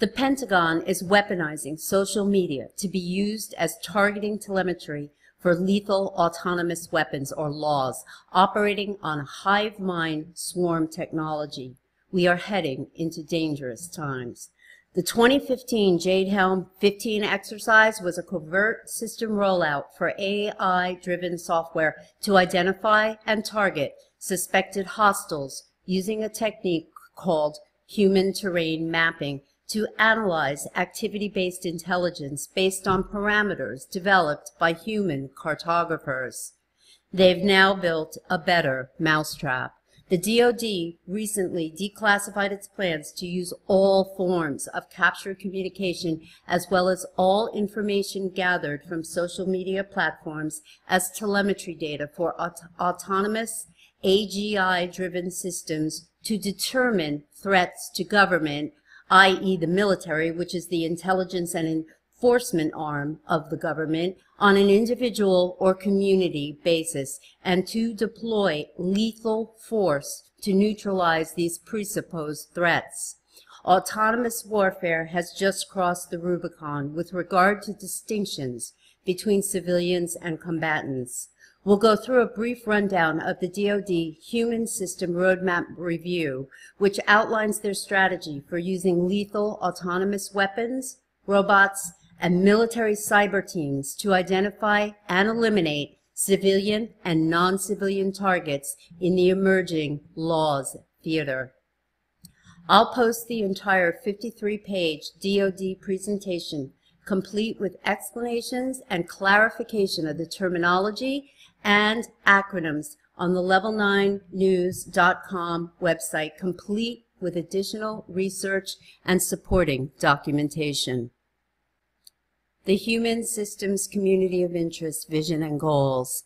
The Pentagon is weaponizing social media to be used as targeting telemetry for lethal autonomous weapons or laws operating on hive mind swarm technology. We are heading into dangerous times. The 2015 Jade Helm 15 exercise was a covert system rollout for AI-driven software to identify and target suspected hostiles using a technique called human terrain mapping to analyze activity-based intelligence based on parameters developed by human cartographers. They've now built a better mousetrap. The DoD recently declassified its plans to use all forms of captured communication as well as all information gathered from social media platforms as telemetry data for aut autonomous AGI-driven systems to determine threats to government, i.e. the military, which is the intelligence and enforcement arm of the government on an individual or community basis and to deploy lethal force to neutralize these presupposed threats. Autonomous warfare has just crossed the Rubicon with regard to distinctions between civilians and combatants. We'll go through a brief rundown of the DoD Human System Roadmap Review, which outlines their strategy for using lethal autonomous weapons, robots, and military cyber teams to identify and eliminate civilian and non-civilian targets in the emerging laws theater. I'll post the entire 53-page DoD presentation, complete with explanations and clarification of the terminology and acronyms on the level9news.com website, complete with additional research and supporting documentation the Human Systems Community of Interest Vision and Goals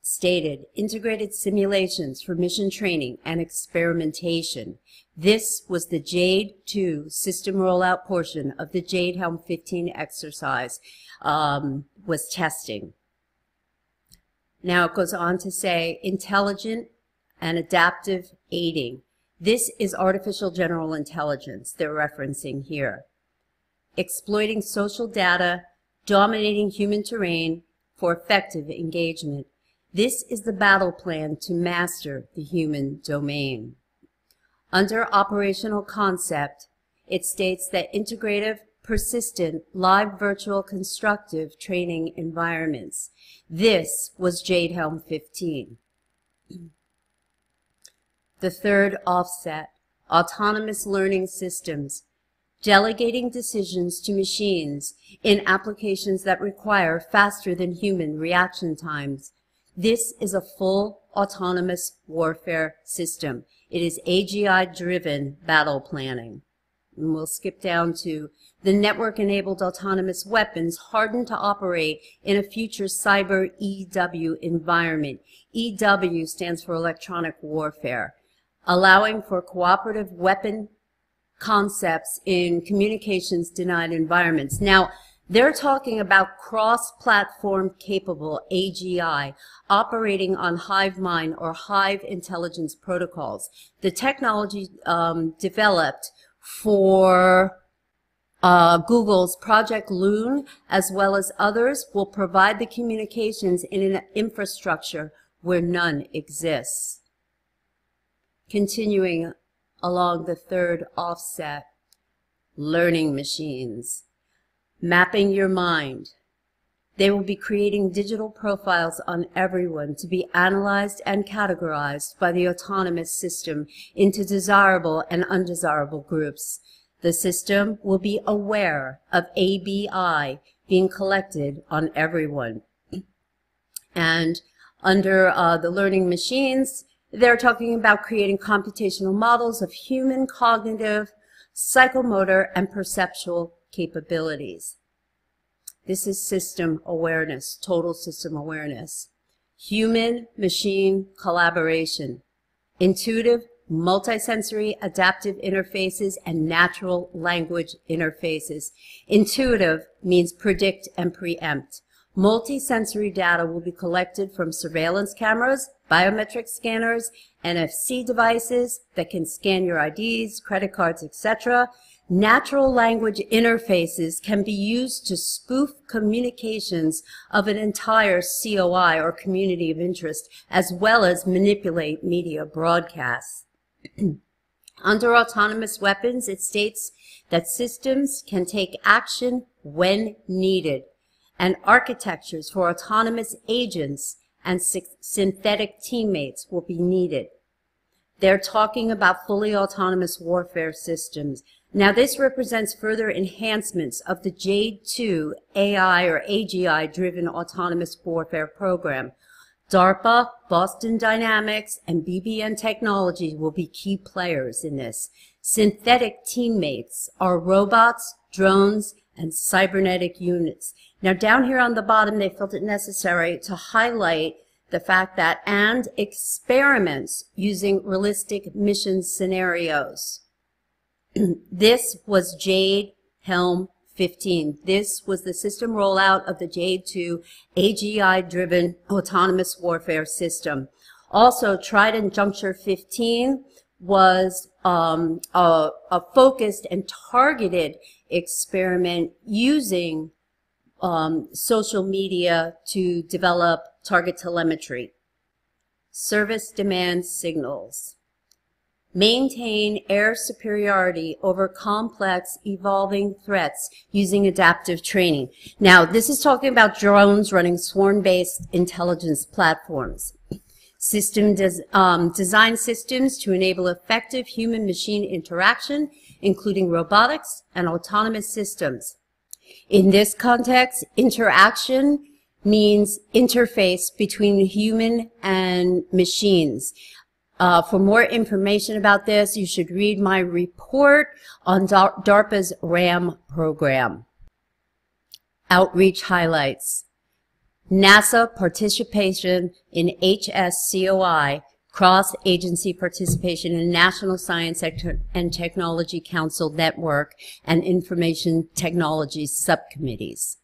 stated integrated simulations for mission training and experimentation. This was the JADE 2 system rollout portion of the JADE Helm 15 exercise um, was testing. Now it goes on to say intelligent and adaptive aiding. This is artificial general intelligence they're referencing here exploiting social data, dominating human terrain for effective engagement. This is the battle plan to master the human domain. Under operational concept, it states that integrative, persistent, live virtual constructive training environments. This was Jade Helm 15. The third offset, autonomous learning systems, delegating decisions to machines in applications that require faster than human reaction times. This is a full autonomous warfare system. It is AGI-driven battle planning. And we'll skip down to the network-enabled autonomous weapons hardened to operate in a future cyber EW environment. EW stands for electronic warfare, allowing for cooperative weapon concepts in communications denied environments. Now, they're talking about cross-platform capable AGI operating on HiveMind or Hive Intelligence protocols. The technology um, developed for uh, Google's Project Loon, as well as others, will provide the communications in an infrastructure where none exists. Continuing along the third offset, learning machines, mapping your mind. They will be creating digital profiles on everyone to be analyzed and categorized by the autonomous system into desirable and undesirable groups. The system will be aware of ABI being collected on everyone. And under uh, the learning machines, they're talking about creating computational models of human cognitive, psychomotor, and perceptual capabilities. This is system awareness, total system awareness. Human-machine collaboration, intuitive, multisensory adaptive interfaces, and natural language interfaces. Intuitive means predict and preempt. Multisensory data will be collected from surveillance cameras, biometric scanners, NFC devices that can scan your IDs, credit cards, etc. Natural language interfaces can be used to spoof communications of an entire COI or community of interest, as well as manipulate media broadcasts. Under autonomous weapons, it states that systems can take action when needed, and architectures for autonomous agents and synthetic teammates will be needed. They're talking about fully autonomous warfare systems. Now, this represents further enhancements of the JADE 2 AI or AGI driven autonomous warfare program. DARPA, Boston Dynamics, and BBN Technology will be key players in this. Synthetic teammates are robots, drones, and cybernetic units. Now down here on the bottom, they felt it necessary to highlight the fact that and experiments using realistic mission scenarios. this was Jade Helm 15. This was the system rollout of the Jade 2 AGI-driven autonomous warfare system. Also, Trident Juncture 15 was um, a, a, focused and targeted experiment using um, social media to develop target telemetry. Service demand signals. Maintain air superiority over complex evolving threats using adaptive training. Now, this is talking about drones running swarm-based intelligence platforms. System des um, design systems to enable effective human-machine interaction, including robotics and autonomous systems. In this context, interaction means interface between human and machines. Uh, for more information about this, you should read my report on DARPA's RAM program. Outreach highlights. NASA participation in HSCOI, cross-agency participation in National Science and Technology Council Network and Information Technology Subcommittees.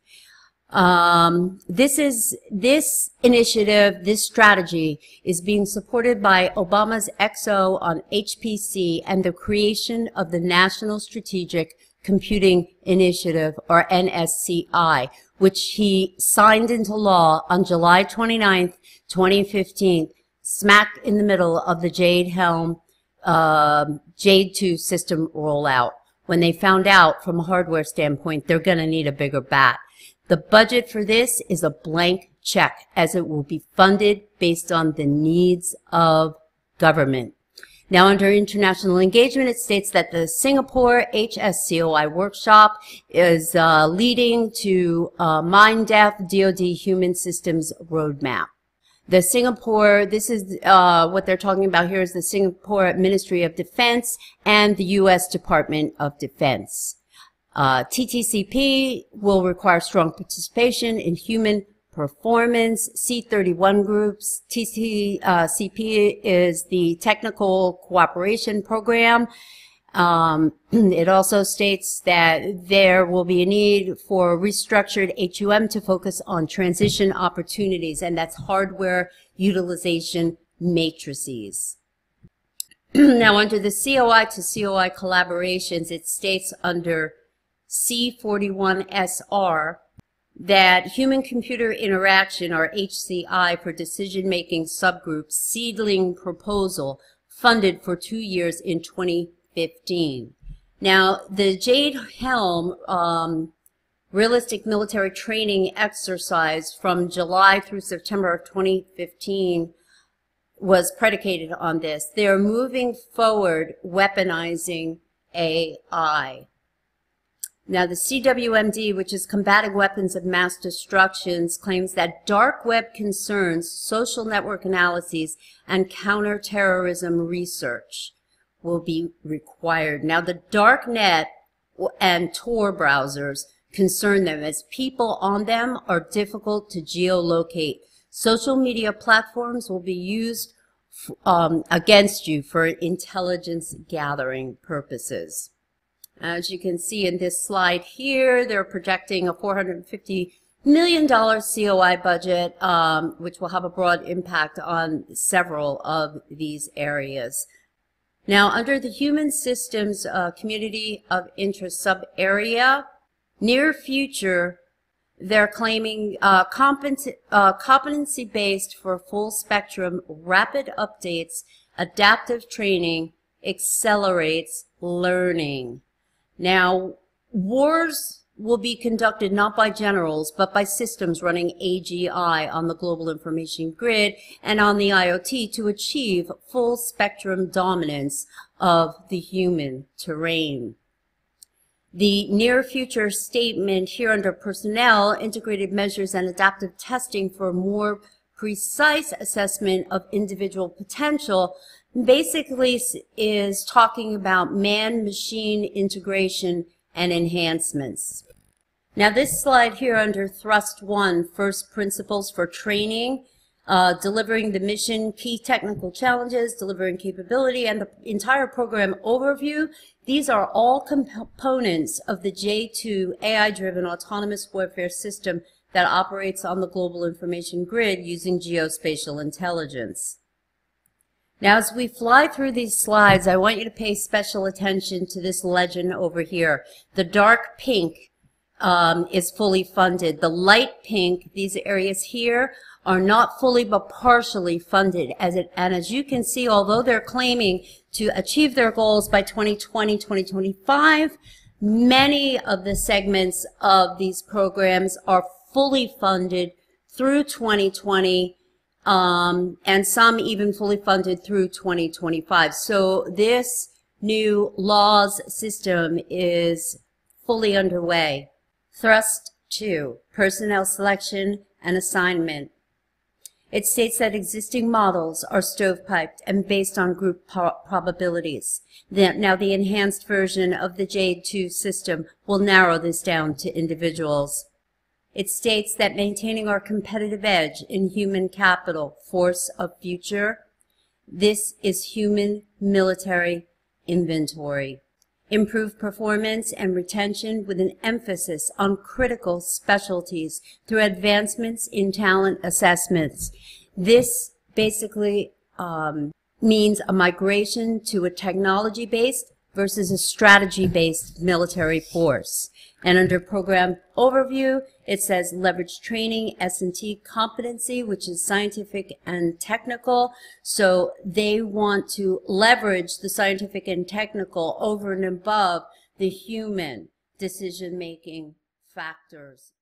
Um, this is this initiative, this strategy is being supported by Obama's XO on HPC and the creation of the National Strategic Computing Initiative, or NSCI, which he signed into law on July 29, 2015, smack in the middle of the Jade Helm uh, Jade 2 system rollout. When they found out from a hardware standpoint, they're going to need a bigger bat. The budget for this is a blank check as it will be funded based on the needs of government. Now, under international engagement, it states that the Singapore HSCOI workshop is uh, leading to uh, MINDEF DoD Human Systems Roadmap. The Singapore, this is uh, what they're talking about here is the Singapore Ministry of Defense and the U.S. Department of Defense. Uh, TTCP will require strong participation in human performance. C31 groups. TTCP uh, is the Technical Cooperation Program. Um, it also states that there will be a need for restructured HUM to focus on transition opportunities, and that's hardware utilization matrices. now, under the COI to COI collaborations, it states under C4ISR that human-computer interaction, or HCI, for decision-making subgroups seedling proposal funded for two years in 2015. Now, the Jade Helm um, realistic military training exercise from July through September of 2015 was predicated on this. They're moving forward weaponizing AI. Now, the CWMD, which is Combating Weapons of Mass Destructions, claims that dark web concerns, social network analyses, and counterterrorism research will be required. Now, the dark net and Tor browsers concern them as people on them are difficult to geolocate. Social media platforms will be used um, against you for intelligence gathering purposes. As you can see in this slide here, they're projecting a $450 million COI budget, um, which will have a broad impact on several of these areas. Now, under the Human Systems uh, Community of Interest sub-area, near future, they're claiming uh, uh, competency-based for full spectrum rapid updates, adaptive training, accelerates learning. Now, wars will be conducted not by generals, but by systems running AGI on the global information grid and on the IoT to achieve full spectrum dominance of the human terrain. The near future statement here under personnel, integrated measures and adaptive testing for more precise assessment of individual potential basically is talking about man-machine integration and enhancements. Now this slide here under thrust one, first principles for training, uh, delivering the mission, key technical challenges, delivering capability, and the entire program overview. These are all components of the J2 AI-driven autonomous warfare system that operates on the global information grid using geospatial intelligence. Now, as we fly through these slides, I want you to pay special attention to this legend over here. The dark pink um, is fully funded. The light pink, these areas here, are not fully but partially funded. As it, and as you can see, although they're claiming to achieve their goals by 2020, 2025, many of the segments of these programs are fully funded through 2020 um, and some even fully funded through 2025. So this new laws system is fully underway. Thrust 2, personnel selection and assignment. It states that existing models are stovepiped and based on group probabilities. Now, the enhanced version of the JADE2 system will narrow this down to individuals. It states that maintaining our competitive edge in human capital, force of future, this is human military inventory. Improve performance and retention with an emphasis on critical specialties through advancements in talent assessments. This basically um, means a migration to a technology-based versus a strategy-based military force. And under program overview, it says leverage training, S&T competency, which is scientific and technical. So they want to leverage the scientific and technical over and above the human decision-making factors.